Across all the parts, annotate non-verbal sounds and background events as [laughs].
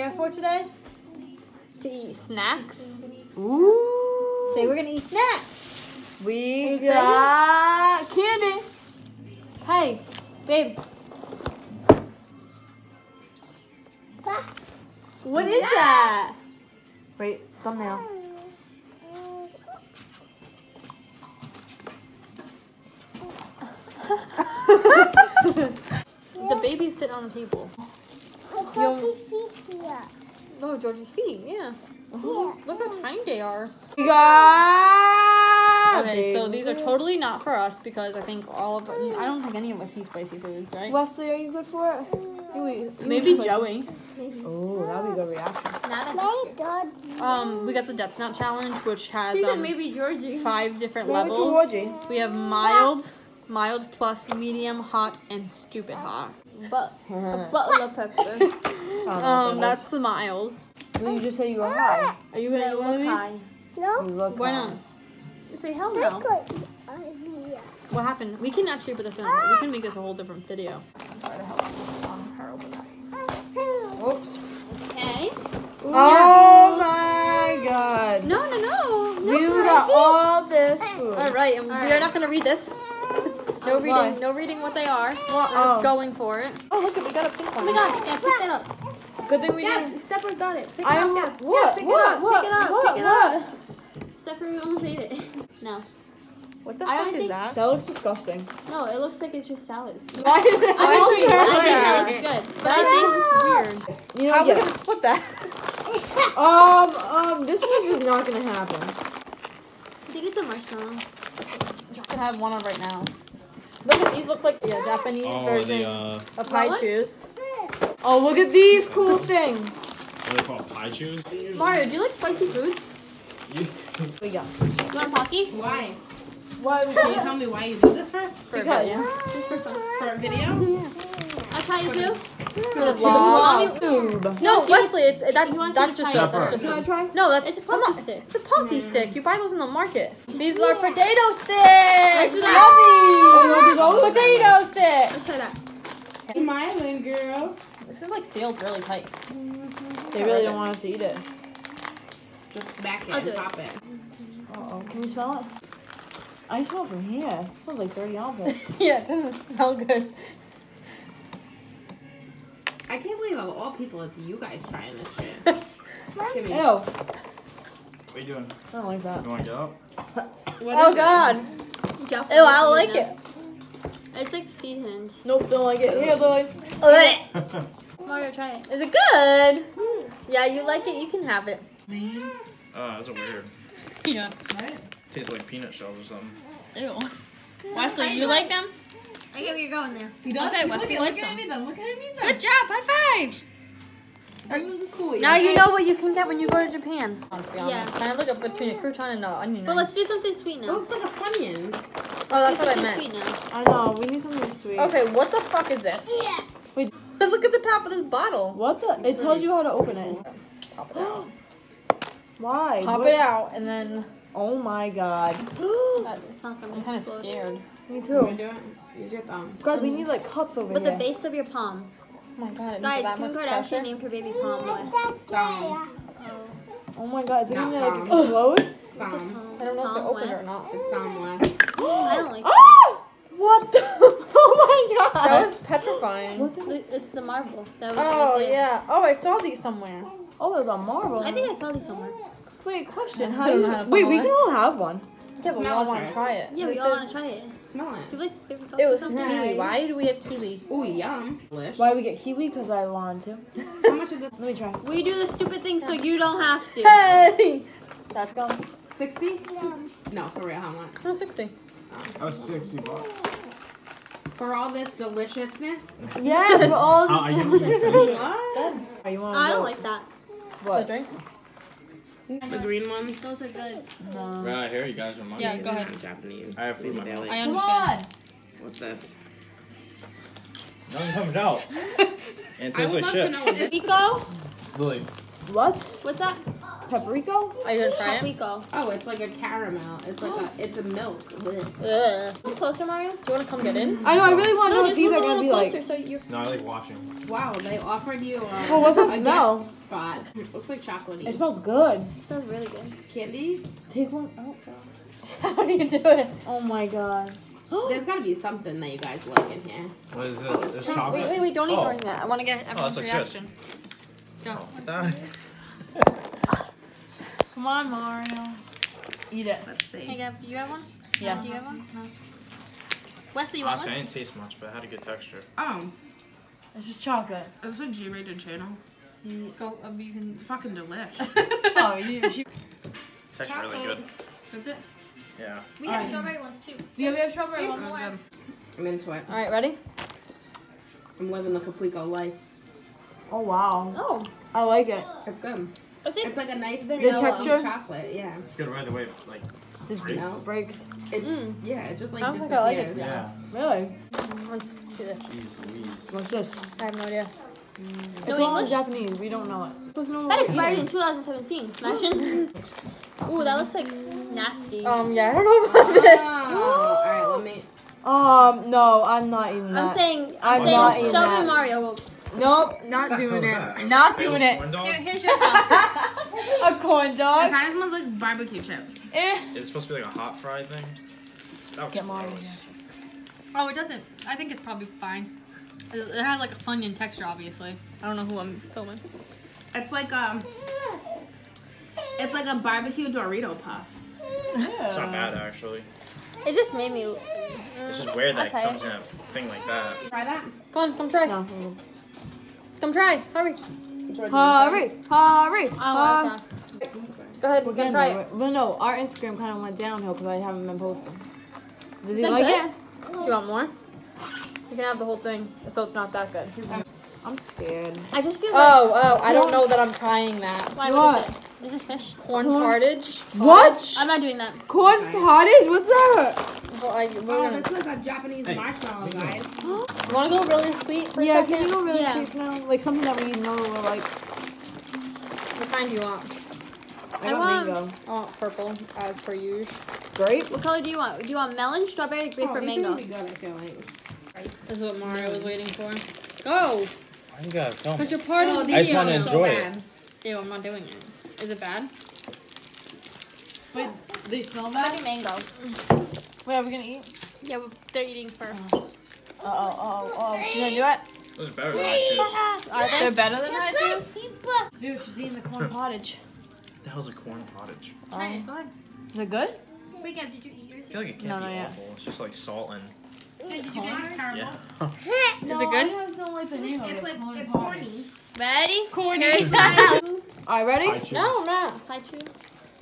here for today? To eat snacks. Ooh. Say we're gonna eat snacks. we excited? got candy. Hey, babe. What is that? Wait, thumbnail. [laughs] The baby's sitting on the table. You- Oh, Georgie's feet. Yeah. Look how tiny they are. We got. Okay, so these are totally not for us because I think all of I don't think any of us eat spicy foods, right? Wesley, are you good for it? You eat- you Maybe eat spicy. Joey. Oh, that'd be a good reaction. Um, we got the Death Nut challenge, which has um, maybe Georgie. five different Maybe levels. Georgie. We have mild, mild plus, medium, hot, and stupid hot. But butler peppers. Um, that's the miles. Well, you just said you were high. Are you gonna eat one of these? No. You look Why high. not? Say hell no. What happened? We can actually put this in. We can make this a whole different video. Oops. Okay. Oh my god. No, no, no. no We got all this food. All right, and we are not gonna read this. No reading. why? No reading what they are. We're oh. just going for it. Oh, look! At we got a pink one. Oh my god. Yeah, pick that up. Good thing we Yeah, didn't. Stepper got it. Pick it I up. Yeah, What? yeah pick what? it up. What? Pick it up. What? Pick it what? up. Stepper almost ate it. [laughs] No. What the I fuck is think- that? That looks disgusting. No, it looks like it's just salad. [laughs] Why is it? I'm actually, I think that that. looks good. But That I it's weird. You know How are we gonna split that? [laughs] Um, um, this one's just not gonna happen. Did you get the a marshmallow. I can have one of right now. Look at these. Look like yeah, Japanese Oh, version the, uh, of pie What? chews. Oh, look at these cool [laughs] things. what are they called? Pie chews? Mario, do you like spicy foods? You, We go. You want a Pocky? Why? Why we Can you tell me why you do this first? For a Because- video. Just for fun. For a video? I'll try you too. For the vlog. Tube. No, he- Wesley, it's that's that's just a, that's just Can I a, try? no, that's It's a come Pocky stick. It's a Pocky stick. You buy those in the market. These are potato sticks. do Love Smiling, girl. This is like sealed really tight. They really don't want us to eat it. Just smack it I'll and pop it. Uh oh. Can we smell it? I can smell it from here. It smells like 30 armpits. [laughs] yeah, it doesn't smell good. I can't believe of all people it's you guys trying this shit. [laughs] Give Ew. what are you doing? I don't like that. You want to get up? What [laughs] Oh is it? God. Jump Ew, I don't like it. It's like seasoned. Nope, don't like it. Here, Lily. [laughs] Mario, try it. Is it good? Yeah, you like it. You can have it. Uh, that's a weird. Yeah. Tastes like peanut shells or something. Ew. Wesley, you like them? I get where you're going there. He does. Okay, look Wesley at, likes look at them. him them. Look at him eat them. Good job. High five. Now you know what you can get when you go to Japan. Yeah. Yeah. Kind of like a, between a crouton and an onion. But let's do something sweet now. It now. looks like a funyun. Oh, that's what I Something meant. Sweet now. I know. We need something sweet. Okay, what the fuck is this? Yeah. Wait. [laughs] Look at the top of this bottle. What the? It tells you how to open it. Pop it out. Why? Pop What- it out, and then Oh my god. [gasps] It's not gonna I'm kind of scared. Me You wanna too. do it? Use your thumb. God, we need like cups over here. With the base of your palm. Oh my god, it Guys, needs that Kim much Kardashian pressure. named her baby palm West. Thumb. Oh my god, is it Not gonna like palm. explode? Thumb. I don't know if they're open or not. It's thumb left. [gasps] I don't like [gasps] Ah! What the? [laughs] Oh my god. That was petrifying. What the- it. It's the marble. That was Oh right yeah. Oh, I saw these somewhere. Oh, it was a marble. I think I saw these somewhere. [gasps] Wait, question. I How don't do know you? how Wait, we can all have one. Yeah, but we all want to try it. Yeah, we all want to try it. Smell Do it. you like baby cups It or was something? kiwi. Why do we have kiwi? Ooh, yum. Delish. Why we get kiwi? Because I want to. [laughs] How much is this? Let me try. We do the stupid thing so you don't have to. Hey! That's gum. 60? Yeah. No, for real, how much? No, 60. That was 60 bucks. For all this deliciousness? Yes, for all How, [laughs] oh, this are you stuff. gonna finish? You I don't like that. The what? drink? The green ones. Those are good. No. Right here, you guys remind Yeah, me. go ahead. I'm Japanese. I have food in my Maybe mouth. they I like- Come understand. on. What's this? Nothing comes out. And it I tastes would like love shit. to know what this Pico? Lily. What? What's that? Papriko? Are you gonna try it? Oh, it's like a caramel. It's like a, it's a milk. Ugh. Ugh. Come closer, Mario. Do you wanna come get in? I know. I really want to know No, what these are gonna little be closer like. so you're. No, I like watching. Wow, they offered you. Um, Oh, what's that a smell? guest spot. Looks like chocolatey. It smells good. It smells really good. candy. Take one. Oh, [laughs] God. How do you do it? oh my god. [gasps] There's got to be something that you guys like in here. What is this? It's chocolate? Wait, wait, wait! Don't eat Oh. that. I want to get that everyone's looks good. reaction. Go. Oh, that- Come on, Mario. Eat it. Let's see. Hey, see. Gab, do you have one? Yeah. Do you have one? No. Wesley, you want Honestly, I one? didn't taste much, but it had a good texture. Oh, It's just chocolate. it's a G-rated channel. Go. Um, you can. It's fucking delish. [laughs] oh, you. you Texture really good. Is it? Yeah. We have Alright. strawberry ones too. Yeah, we have strawberry Here's one? more. I'm into it. All right, ready? I'm living the Caplico life. Oh wow. Oh, I like it. It's good. Is? It's like a nice The vanilla texture? chocolate. Yeah. It's good right away. Like, Just Breaks. No. breaks. It, Mm. Yeah, it just like I don't I like it. disappears. yeah. Really? Let's do this. Jeez What's this? I have no idea. It's No all in English? Japanese. We don't know it. Supposed That expired in 2017. Imagine. [laughs] Ooh, that looks like nasty. Um, yeah, I don't know about [laughs] this. Oh, [gasps] all right. Let me. [gasps] Um, no, I'm not eating that. I'm saying, I'm I'm, not saying eating Shelby that. Mario will. Nope, not doing it. Not doing it. Corn dog? Here, here's your. [laughs] A corn It dog. kind of smells like barbecue chips. Eh. It's supposed to be like a hot fry thing. That was Get Mario gross. oh, it doesn't. I think it's probably fine. It it has like a Funyun texture, obviously. I don't know who I'm filming. It's like um. It's like a barbecue Dorito puff. It's not bad actually. It just made me. It's just weird I'll that it comes it. in a thing like that. Try that. Come on, come try. No. Come try. Hurry. Hurry, hurry, Oh, hurry. Go ahead. We're gonna try it. Well, no, our Instagram kind of went downhill because I haven't been posting. Does he like good? it? Do you want more? You can have the whole thing, so it's not that good. I'm scared. I just feel oh, like. Oh, oh, I don't know that I'm trying that. Why, What? what is it fish? Corn Corn- portage. What? I'm not doing that. Corn pottage? What's that? Well, I, Oh, gonna, this is like a Japanese Hey, marshmallow, me too. guys. you want to go really sweet for Yeah, a second? can you go really Yeah. sweet now? Like something that we know we're like. What kind do you want? I, I want- mango. I want purple, as per usual. Grape? What color do you want? Do you want melon, strawberry, grape, Oh, or these mango? would be good, I feel like. This is what Mario was waiting for. Go! Why you gotta film? Put your party. Oh, I these just are wanna so enjoy it. bad. Ew, I'm not doing it. Is it bad? Wait, they smell I'm bad? do mango. Wait, are we gonna eat? Yeah, they're eating first. Uh oh, oh, oh. She's gonna do it? This is better than I choose. Are They're better than high juice? Dude, she's eating the corn [laughs] pottage. The hell's a corn pottage? Try Um, it. Go ahead. Is it good? Wait, Gab, did you eat yours? I feel like it can't No, be not yet. awful. It's just like salt and Did you get yours? yeah. [laughs] No, it good? I don't like the name of It's it. like, it's pottage. corny. Ready? Corny. [laughs] Alright, ready? No, I'm not. Hi, chew.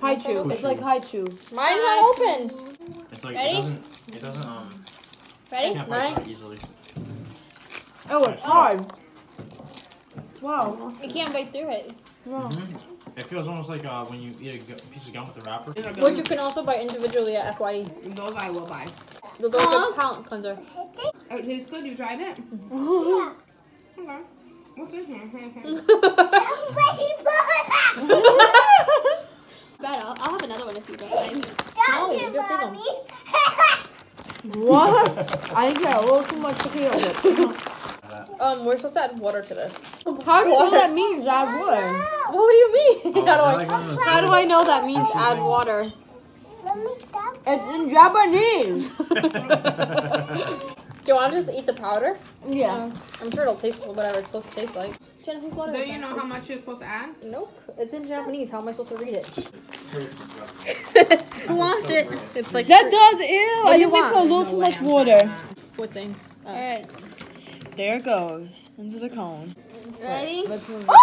Hi-Chew. It's like Hi-Chew. Mine's not open. It's like Ready? it doesn't it doesn't um Ready? can't Nine. bite that easily. Oh, it's hard. Wow. You can't bite through it. No. Mhm. It feels almost like uh, when you eat a piece of gum with the wrapper. These Which you can also buy individually at FYE. Those I will buy. Those are Aw. good palate cleanser. Oh, it tastes good. You tried it? [laughs] Yeah. Okay. What's in here? Bad. I'll, I'll have another one if you don't mind. No, you just save them. what? I think yeah, a little too much potato chips. [laughs] Um, we're supposed to add water to this. How do you know that means add water? What do you mean? Oh, how, do I, is that like one of those how do little I know that means add things? water? It's in Japanese. [laughs] Do you want to just eat the powder? Yeah. Uh, I'm sure it'll taste whatever it's supposed to taste like. Jennifer's water. Do is you know how much you're supposed to add? Nope. It's in Japanese. How am I supposed to read it? It's [laughs] disgusting. Who wants it? It's like That does ew. What I do you think they want? put a little No too much I'm water. trying What things? Oh. Uh, Alright. There it goes into the cone. Ready? Let's move. that.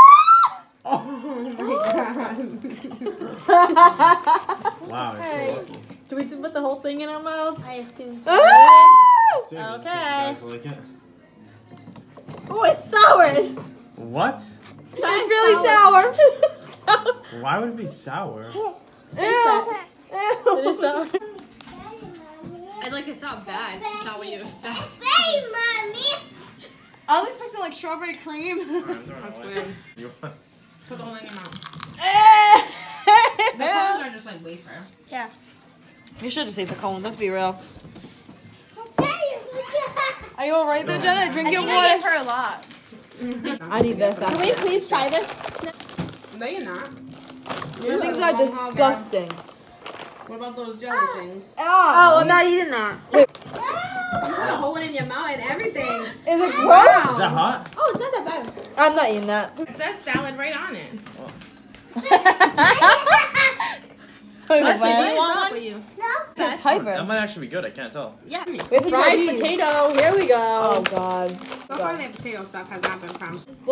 Oh [laughs] Wow, it's Hey. so lucky. Do we put the whole thing in our mouths? I assume so. Ah! Okay. Like it? Oh, it's sour. What? That's really sour. [laughs] Why would it be sour? It is sour. I like it's not bad. It's not what you expect. I was expecting like strawberry cream. That's [laughs] weird. [laughs] You want- Put the whole in your mouth. The cones are just like wafer. Yeah. You should just eat the cones. Let's be real. Are you alright there, Jenna? Drink your water. her a lot. I need this. Can we please try this? No, you're not. These things are disgusting. What about those jelly oh. things? Oh. oh, I'm not eating that. Ah. You put a whole one in your mouth and everything. Is it gross? Is that hot? Oh, it's not that bad. I'm not eating that. It says salad right on it. [laughs] [laughs] Let's What see. is up with you? It's That might actually be good. I can't tell. Yeah. It's Fried fried potato. Here we go. Oh god. So far, that potato stuff has not been promised.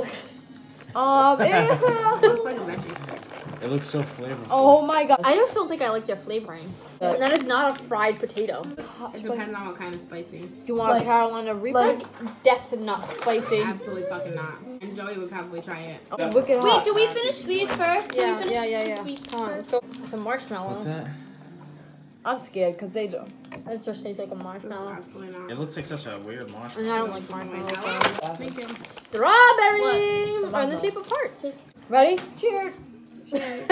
Um. [laughs] ew. Looks like a veggie stick. It looks so flavorful. oh my god. I just don't think I like their flavoring. And that is not a fried potato. It depends on what kind of spicy. Do you want Like- a Carolina Reaper? Like death nut spicy. Absolutely fucking not. And Joey would probably try it. Oh, wicked hot. Wait, can we finish these first? Can Yeah, we finish yeah, yeah, the yeah. sweets Come on, let's go. It's a marshmallow. What's that? I'm scared because they do. It just tastes like a marshmallow. Absolutely not. It looks like such a weird marshmallow. And marshmallow. I don't like marshmallows. so- Me too. Strawberry! Are in the shape of hearts. Ready? Cheers. Cheers.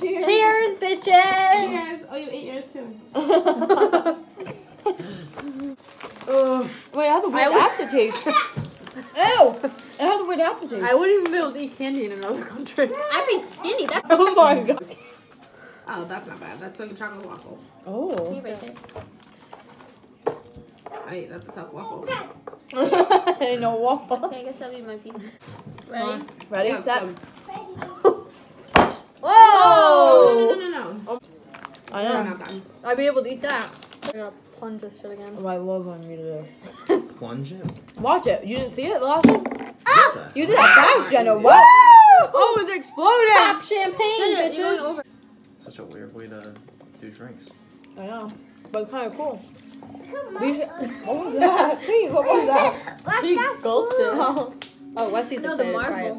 Cheers, Cheers, bitches. Cheers. Oh, you ate yours too. [laughs] Ugh. Wait, I have the weird I- aftertaste. [laughs] Ew! It has a weird aftertaste. I wouldn't even be able to eat candy in another country. I'd be skinny. That's oh my god. Oh, that's not bad. That's like a chocolate waffle. Oh. Hey, that's a tough waffle. [laughs] Ain't no waffle. Okay, I guess that'll be my piece. Ready? Ready, Yeah, set. Good. Whoa! No, no, no, no. I We're know. not done. I'd be able to eat that. I gotta plunge this shit again. Oh, I love when you do. [laughs] Plunge it. Watch it. You didn't see it last time? Ah! You did that fast, Jenna. What? Oh, it's exploding! Pop champagne, bitches. Such a weird way to do drinks. I know. But kind of cool. We should, [laughs] what was that? [laughs] Hey, what was that? She gulped it. Oh, Oh, Wesley's No, the excited to try it.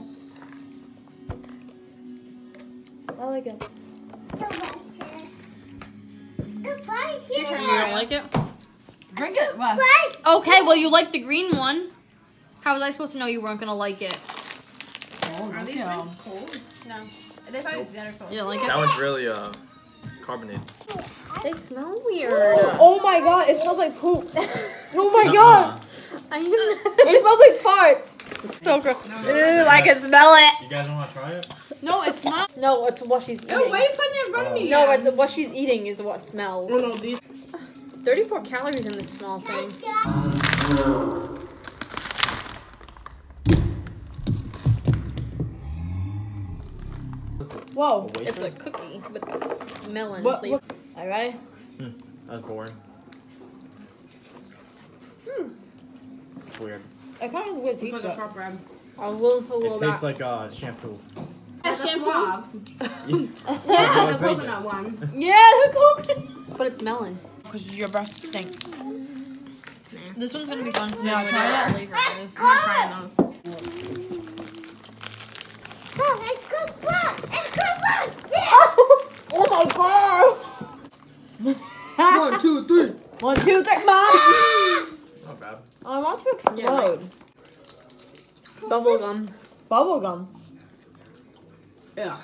I like it. You don't like it? Drink it, Wes. Okay, well you like the green one. How was I supposed to know you weren't gonna like it? Are these drinks cold? No. They probably better cold. You don't like it? That one's really uh carbonated. They smell weird. Oh my god, it smells like poop. [laughs] Oh my Nuh-uh. god, I know. it smells like farts. So gross. Ew, I can smell it. You guys want to try it? No, it smells. No, it's what she's eating. Oh, why are you putting it in front of me? No, again? it's what she's eating is what smells. Oh, no, these. 34 calories in this small thing. Whoa. A It's a cookie with melon What, flavor. what? Are you ready? That's boring. Hmm. It's weird. It kind of weird It's like a teeth. shortbread. I'm willing to It roll tastes that. like uh, shampoo. Like a shampoo? [laughs] Yeah, Yeah, it's the coconut one. Yeah, the coconut. But it's melon. Because your breath stinks. This one's gonna be fun to Yeah, know try it. flavor it is. [laughs] I'm not trying those. Oh my god. One, two, three. One, two, three, mom. Not bad. I want to explode. Bubble gum. Bubble gum. Yeah.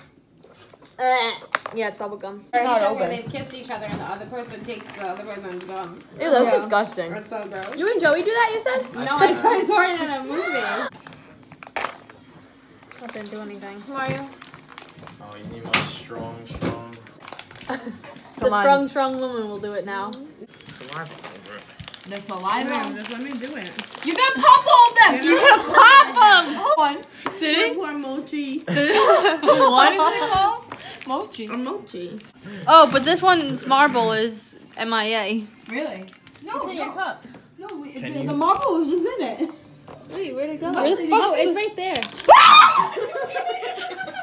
Uh, yeah, it's bubble gum. Not open. they kissed each other and the other person takes the other person's gum. Ew, that's Yeah. disgusting. That's so gross. You and Joey do that, you said? No, I saw, I saw it in a movie. That didn't do anything. Mario. Oh, you need one strong, strong. [laughs] The on. strong, strong woman will do it now. Saliva. The Yeah, saliva. just let me do it. You gotta pop all them. You gotta pop them. One. Did it? Poor mochi. [laughs] what is it called? Mochi. A mochi. Oh, but this one's marble is MIA. Really? No, It's in your cup. No, we, the, you- the marble is just in it. Wait, where'd it go? Where Oh, it's right there. [laughs] [laughs]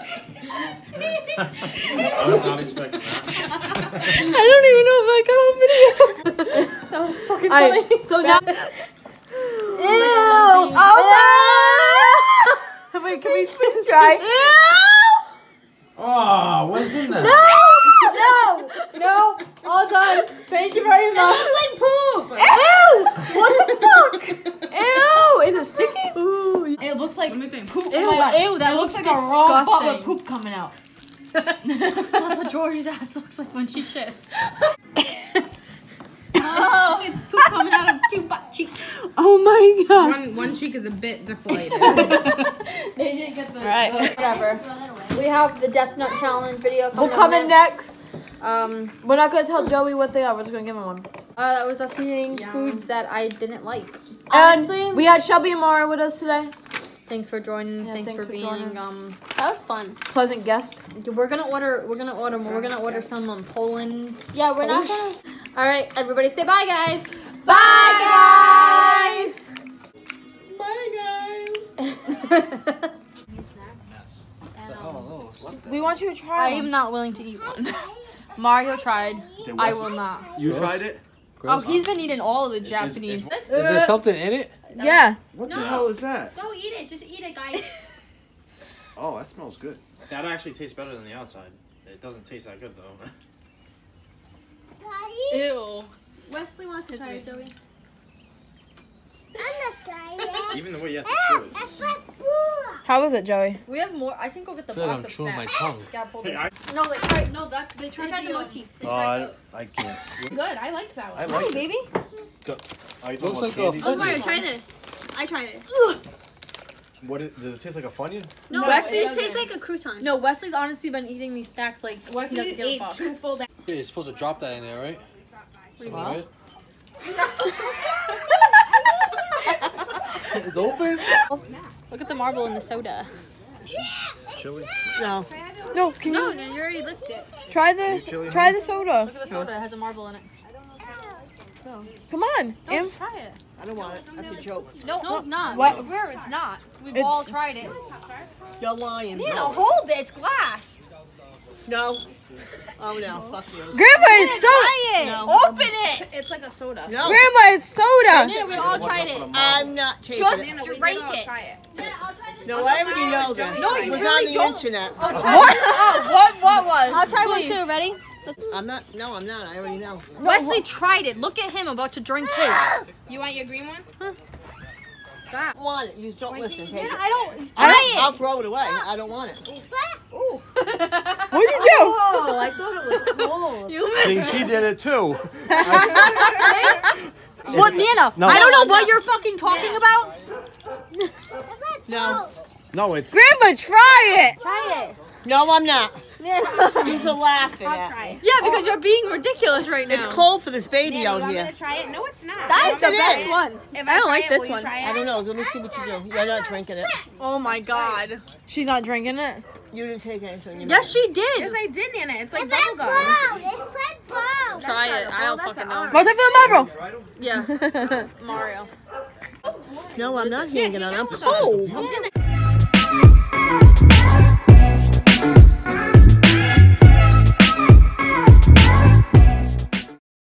I was not expecting that. I don't even know if I got on video. that was fucking funny. Alright, so now. Ew! Oh no! [laughs] Wait, can we spin Try. Oh, what's in there? No! No! No! All done. Thank you very much. like poop. Ew! What the fuck? [laughs] Ew! Is it sticky? Ooh. It looks like Let me think. poop. Ew, Oh ew, that It looks, looks like a raw bottle disgusting. of poop coming out. [laughs] That's what Georgie's ass looks like when she shits. [laughs] Oh. It's poop coming out of two butt cheeks. Oh my god. One one cheek is a bit deflated. [laughs] They didn't get the. Alright. Whatever. We have the Death Nut Challenge video coming We'll come in next. Um, We're not gonna tell Joey what they are. We're just gonna give him one. uh, that was us eating foods that I didn't like. And Honestly, we had Shelby and Mara with us today. Thanks for joining. Yeah, thanks, thanks for, for being. joining. Um, That was fun. Pleasant guest. we're gonna order. We're gonna order more. We're gonna order some um, Poland. Yeah, we're not gonna. All right, everybody, say bye, guys. Bye, guys. Mess. [laughs] We want you to try. I am not willing to eat one. [laughs] Mario tried. I will not. You tried it? Oh, he's been eating all of the Japanese. is- Is there something in it? Yeah. What the hell is that? No, eat it. Just eat it, guys. [laughs] Oh, that smells good. That actually tastes better than the outside. It doesn't taste that good though. Ew. Wesley wants to try it, Joey. Even the way you have to ah, chew it. How was it, Joey? We have more. I can go get the I feel like box I'm of chewing my tongue. Yeah, pull Hey. I, No, they tried. No, that they tried, tried the mochi. Oh, tried I, I can't. Good. I like that I one. like it. baby. Are you talking Looks about like a candy? Funyun. Mario, try this. I tried it. What is, does it taste like a Funyun? No, No, Wesley, it it tastes like a crouton. No, Wesley's honestly been eating these snacks like he Wesley give ate two full bags. Yeah, you're supposed to drop that in there, right? Something weird? [laughs] it's open? Look at the marble in the soda. Chili? No. No, can No, you no, you already licked it. try this? chili, Try the soda. Look at the soda. It has a marble in it. Come on. No, Em. just try it. I don't want it. That's a joke. No, no, it's not. What? I swear it's not. We've It's- all tried it. You're lying. Nina, No. hold it. It's glass. no. Oh no. Fuck you. Grandma, it's soda. Try it. No. Open it. It's like a soda. No. Grandma, it's soda. Nina, we've all tried it. I'm not taking Just it. Nana, we drink did all it. try it. No, I already know this. No, it was really on the don't. internet. What? Oh, [laughs] what? What was? I'll try Please. one too. Ready? I'm not. No, I'm not. I already know. Wesley tried it. Look at him about to drink his. [gasps] You want your green one? I don't want it. You just don't listen. Take it. I don't. I'll, Try I'll throw it away. I don't want it. Ooh. [laughs] What'd you do? Oh, I thought it was cold. See, she did it too. [laughs] What, Nana? No. I don't know what you're fucking talking about. No. No, it's. Grandma, try it. Try it. No, I'm not. [laughs] You're laughing at me. Yeah, because you're being ridiculous right now. It's cold for this baby Nana, you out want me here. to try it? No, it's not. That's the best one. If I don't like it, this one. I don't know. Let me see what you do. You're not drinking it. Oh my god. She's not drinking it. You didn't take anything. You Yes, she did. Yes, I did, Nana. It's like bubble gum. Try it. I don't fucking know. What's that for the marble? Yeah, [laughs] Mario. No, I'm not hanging on. I'm cold. Yeah.